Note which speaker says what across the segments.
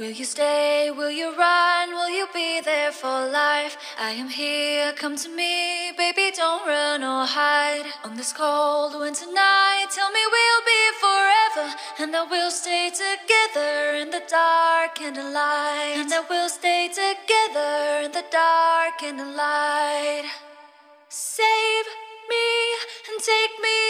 Speaker 1: Will you stay? Will you run? Will you be there for life? I am here, come to me, baby, don't run or hide. On this cold winter night, tell me we'll be forever, and that we'll stay together in the dark and the light. And that we'll stay together in the dark and the light. Save me and take me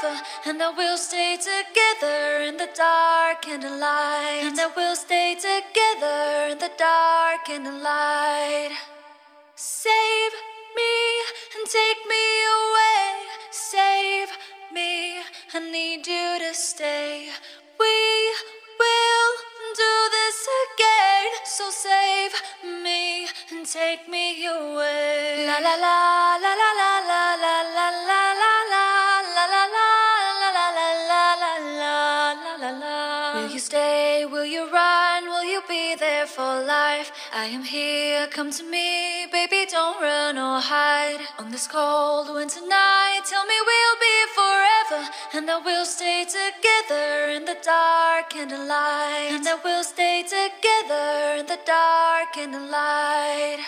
Speaker 1: forever, and that we'll stay together in the dark and the light. And that we'll stay together in the dark and the light. Save me and take me away. Save me, I need you to stay. We will do this again. So save me and take me away. La la la la la la la la Will you stay? Will you run? Will you be there for life? I am here, come to me, baby, don't run or hide. On this cold winter night, tell me we'll be forever, and that we'll stay together in the dark and the light. And that we'll stay together in the dark and the light.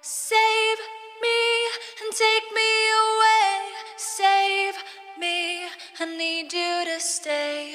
Speaker 1: Save me and take me away. Save me, I need you to stay.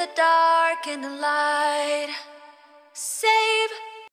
Speaker 1: the dark and the light. Save